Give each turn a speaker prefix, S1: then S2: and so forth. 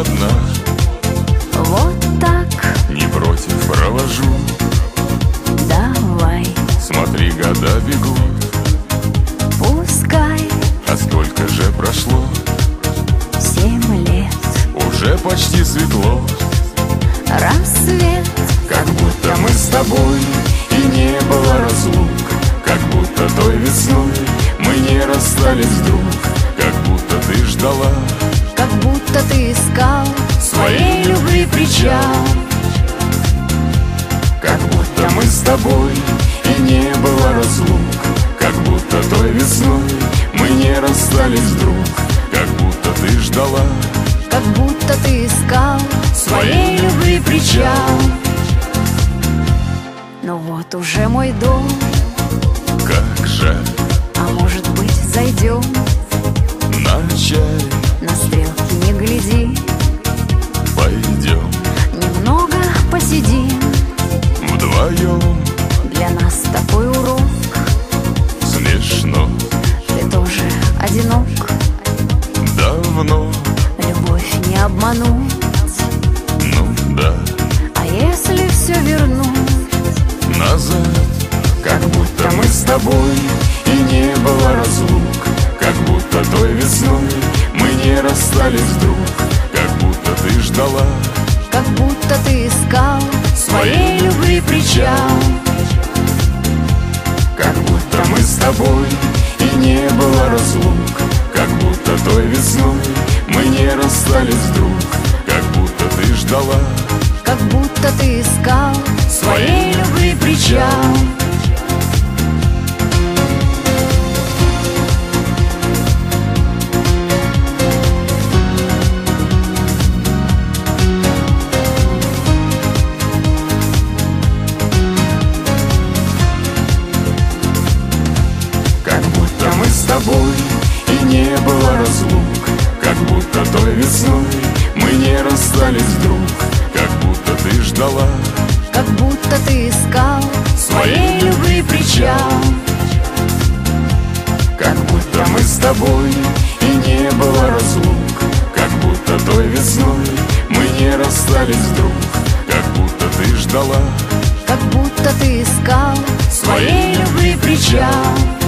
S1: одна
S2: Вот так.
S1: Не против, провожу.
S2: Давай.
S1: Смотри, года бегут.
S2: Пускай.
S1: А сколько же прошло?
S2: Семь лет.
S1: Уже почти светло.
S2: Рассвет.
S1: Как будто мы с тобой И не было разлук. Как будто той весной Мы не расстались вдруг. Как будто ты ждала
S2: будто ты искал Своей любви причал.
S1: Как будто мы с тобой И не было разлук. Как будто той весной Мы не расстались вдруг. Как будто ты ждала
S2: Как будто ты искал Своей любви причал. Но вот уже мой дом.
S1: Как жаль
S2: А может быть зайдем обмануть.
S1: Ну да.
S2: А если все вернуть?
S1: Назад Как будто мы с тобой И не было разлук. Как будто той весной Мы не расстались вдруг. Как будто ты ждала
S2: Как будто ты искал Своей любви причал.
S1: Как будто мы с тобой И не было разлук. Как будто той весной Мы не расстались вдруг Как будто ты ждала.
S2: Как будто ты искал Своей любви причал.
S1: Как будто мы с тобой И не было разлук Как будто той весной Мы не расстались вдруг. Как будто ты ждала
S2: Как будто ты искал Своей любви причал.
S1: Как будто мы с тобой И не было разлук. Как будто той весной Мы не расстались вдруг. Как будто ты ждала
S2: Как будто ты искал Своей любви причал